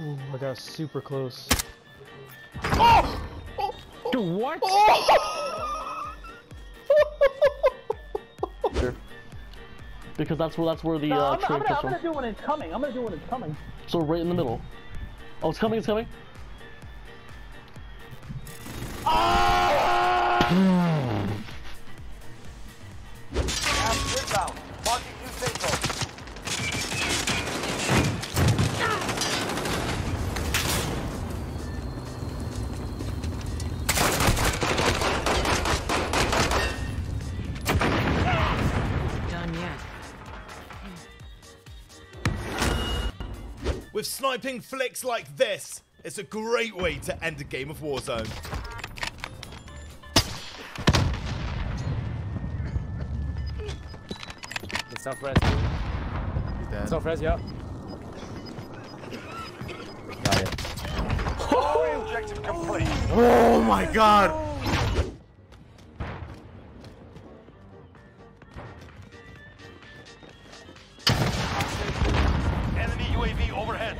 Ooh, I got super close. Oh! oh! Dude, what? Because that's where that's where the No, uh, I'm, train I'm, gonna, comes I'm from. gonna do when it's coming. I'm gonna do when it's coming. So right in the middle. Oh, it's coming! It's coming! With sniping flicks like this, it's a great way to end a game of Warzone. It's self res. Self res, yeah. Got it. Primary objective complete. Oh my god! UAV overhead.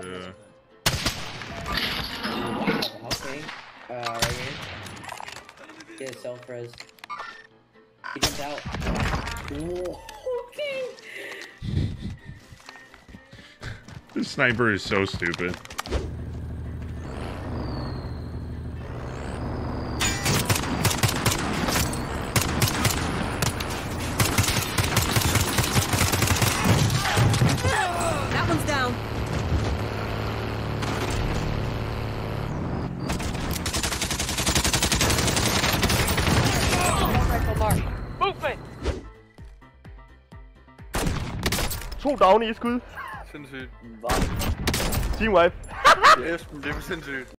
Okay. Uh, right here. Get a self res. He jumped out. Whoa. Okay. This sniper is so stupid. To down i skud. Sindssygt. Team wipe. Det er, det er for sindssygt.